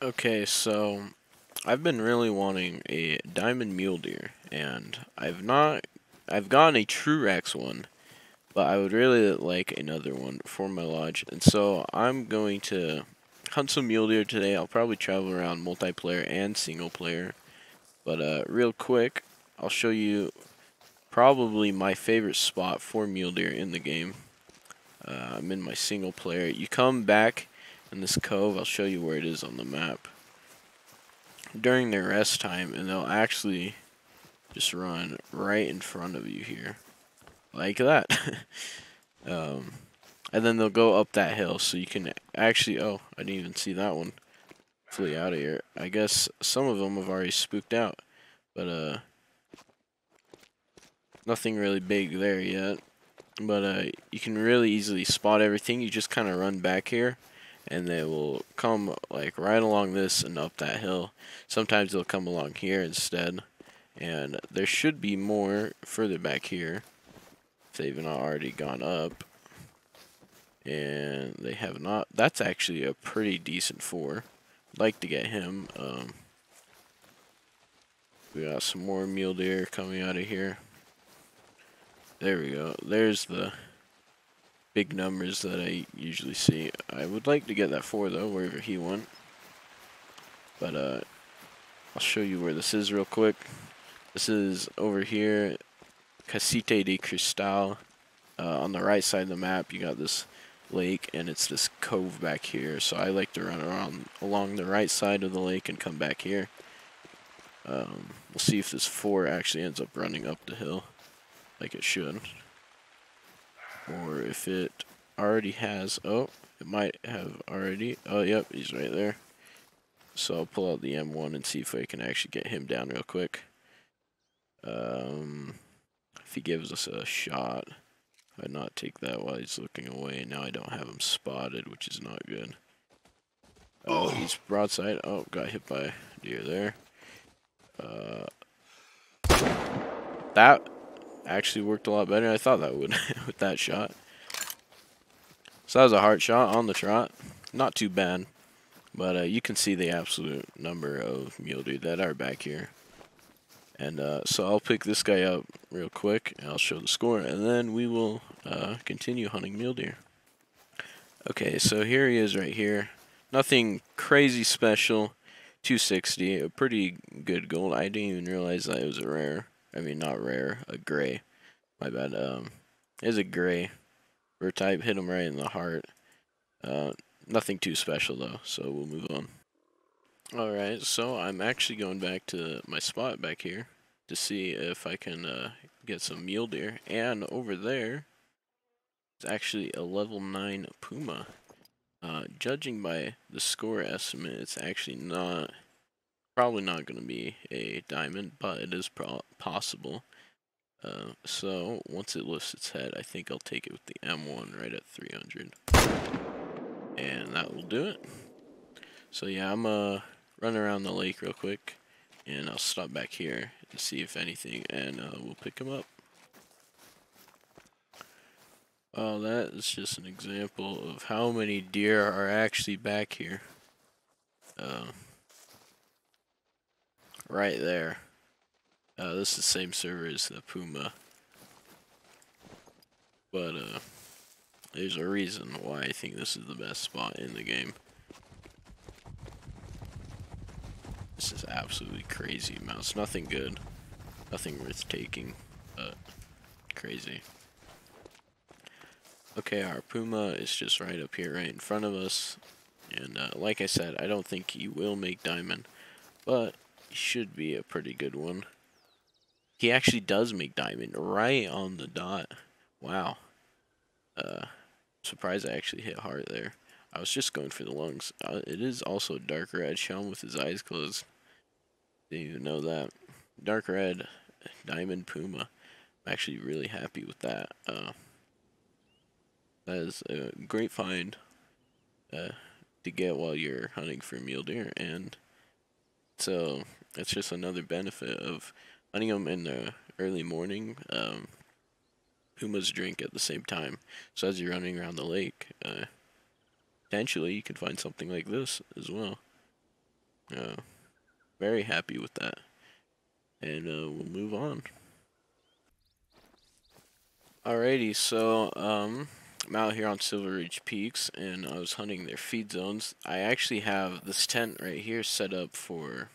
Okay, so I've been really wanting a diamond mule deer, and I've not, I've gotten a true TruRACS one, but I would really like another one for my lodge, and so I'm going to hunt some mule deer today. I'll probably travel around multiplayer and single player, but uh, real quick, I'll show you probably my favorite spot for mule deer in the game. Uh, I'm in my single player. You come back in this cove. I'll show you where it is on the map. During their rest time, and they'll actually just run right in front of you here. Like that. um, and then they'll go up that hill, so you can actually... Oh, I didn't even see that one. Flee out of here. I guess some of them have already spooked out. But, uh... Nothing really big there yet. But, uh, you can really easily spot everything. You just kind of run back here and they will come like right along this and up that hill. Sometimes they'll come along here instead. And there should be more further back here. If they've not already gone up. And they have not. That's actually a pretty decent four. I'd like to get him. Um, we got some more mule deer coming out of here. There we go. There's the big numbers that I usually see. I would like to get that four though, wherever he went. But uh, I'll show you where this is real quick. This is over here, Casite de Cristal. Uh, on the right side of the map, you got this lake, and it's this cove back here. So I like to run around along the right side of the lake and come back here. Um, we'll see if this four actually ends up running up the hill, like it should or if it already has, oh, it might have already, oh, yep, he's right there. So I'll pull out the M1 and see if I can actually get him down real quick. Um, if he gives us a shot, I'd not take that while he's looking away. Now I don't have him spotted, which is not good. Oh, he's broadside. Oh, got hit by deer there. Uh, that actually worked a lot better I thought that would with that shot. So that was a hard shot on the trot. Not too bad. But uh, you can see the absolute number of mule deer that are back here. And uh, so I'll pick this guy up real quick and I'll show the score and then we will uh, continue hunting mule deer. Okay, so here he is right here. Nothing crazy special. 260, a pretty good gold. I didn't even realize that it was a rare. I mean, not rare, a gray. My bad. Um, is a gray. Rare type hit him right in the heart. Uh, nothing too special though, so we'll move on. Alright, so I'm actually going back to my spot back here to see if I can uh, get some mule deer. And over there, it's actually a level 9 puma. Uh, judging by the score estimate, it's actually not probably not going to be a diamond, but it is possible. Uh, so, once it lifts its head, I think I'll take it with the M1 right at 300. And that will do it. So yeah, I'm uh, run around the lake real quick, and I'll stop back here to see if anything, and uh, we'll pick him up. Oh, that is just an example of how many deer are actually back here. Uh, right there. Uh, this is the same server as the Puma. But, uh, there's a reason why I think this is the best spot in the game. This is absolutely crazy amounts. Nothing good. Nothing worth taking, but crazy. Okay, our Puma is just right up here, right in front of us. And uh, like I said, I don't think he will make diamond, but he should be a pretty good one. He actually does make diamond right on the dot. Wow. Uh, surprised I actually hit hard there. I was just going for the lungs. Uh, it is also dark red. Shown with his eyes closed. Didn't even know that. Dark red, diamond puma. I'm actually really happy with that. Uh, that is a great find uh, to get while you're hunting for mule deer, and so that's just another benefit of hunting them in the early morning. Um, pumas drink at the same time. So as you're running around the lake, uh, potentially you could find something like this as well. Uh, very happy with that. And uh, we'll move on. Alrighty, so um, I'm out here on Silver Ridge Peaks, and I was hunting their feed zones. I actually have this tent right here set up for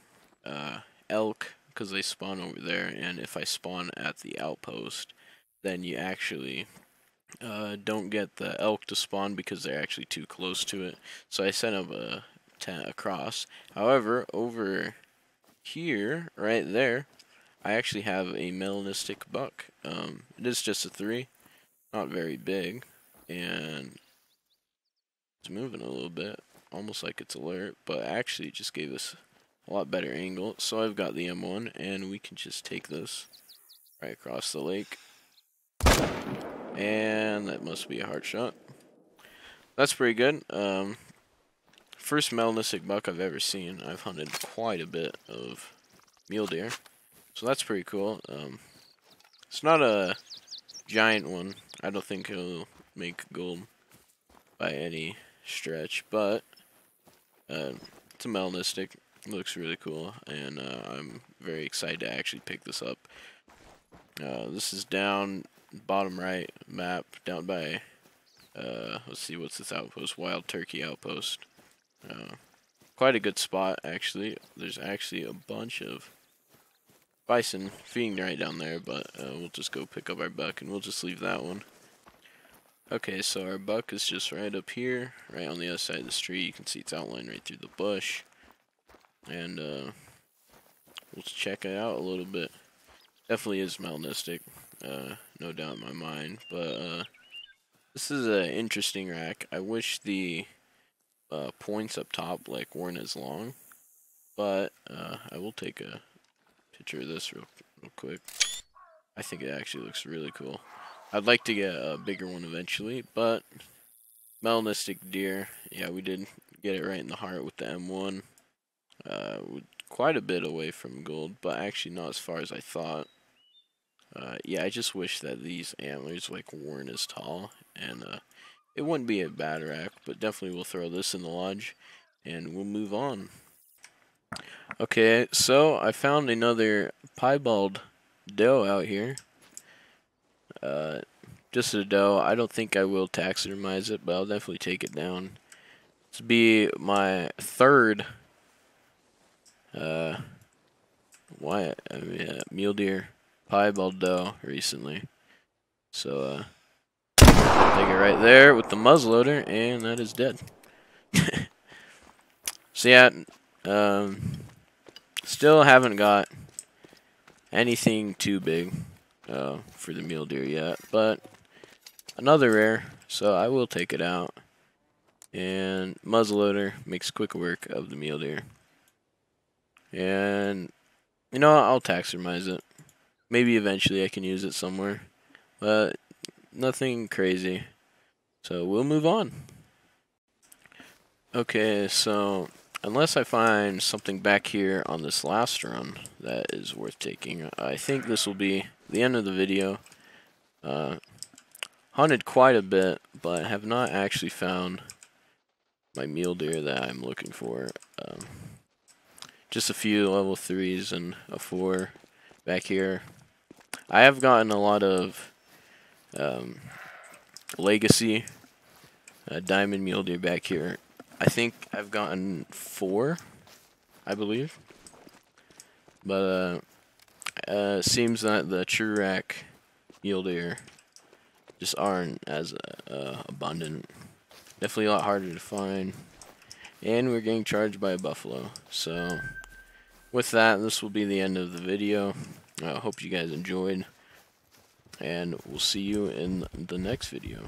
uh, elk, because they spawn over there, and if I spawn at the outpost, then you actually uh, don't get the elk to spawn because they're actually too close to it. So I set up a tent across. However, over here, right there, I actually have a melanistic buck. Um, it is just a three, not very big, and it's moving a little bit, almost like it's alert, but actually just gave us a lot better angle. So I've got the M1, and we can just take this right across the lake. And that must be a hard shot. That's pretty good. Um, first melanistic buck I've ever seen. I've hunted quite a bit of mule deer. So that's pretty cool. Um, it's not a giant one. I don't think it'll make gold by any stretch, but uh, it's a melanistic. Looks really cool, and uh, I'm very excited to actually pick this up. Uh, this is down bottom right map, down by, uh, let's see, what's this outpost? Wild Turkey Outpost. Uh, quite a good spot, actually. There's actually a bunch of bison feeding right down there, but uh, we'll just go pick up our buck and we'll just leave that one. Okay, so our buck is just right up here, right on the other side of the street. You can see it's outlined right through the bush. And uh, we'll check it out a little bit. Definitely is melanistic, uh, no doubt in my mind. But uh, this is an interesting rack. I wish the uh, points up top like weren't as long. But uh, I will take a picture of this real, real quick. I think it actually looks really cool. I'd like to get a bigger one eventually, but melanistic deer, yeah, we did get it right in the heart with the M1. Uh, quite a bit away from gold, but actually not as far as I thought. Uh, yeah, I just wish that these antlers like weren't as tall, and uh, it wouldn't be a bad rack, but definitely we'll throw this in the lodge, and we'll move on. Okay, so I found another piebald doe out here. Uh, just a doe. I don't think I will taxidermize it, but I'll definitely take it down. This will be my third uh, why I mean, uh, mule deer piebald doe recently. So uh, take it right there with the muzzleloader, and that is dead. so yeah, um, still haven't got anything too big uh, for the mule deer yet, but another rare, so I will take it out. And muzzleloader makes quick work of the mule deer. And, you know, I'll taxidermize it. Maybe eventually I can use it somewhere. But nothing crazy. So we'll move on. Okay, so unless I find something back here on this last run that is worth taking, I think this will be the end of the video. Uh, hunted quite a bit, but have not actually found my mule deer that I'm looking for. Um, just a few level 3s and a 4 back here. I have gotten a lot of um, legacy uh, diamond mule deer back here. I think I've gotten 4, I believe. But uh, uh, seems that the true rack mule deer just aren't as uh, abundant. Definitely a lot harder to find. And we're getting charged by a buffalo. So with that, this will be the end of the video. I hope you guys enjoyed. And we'll see you in the next video.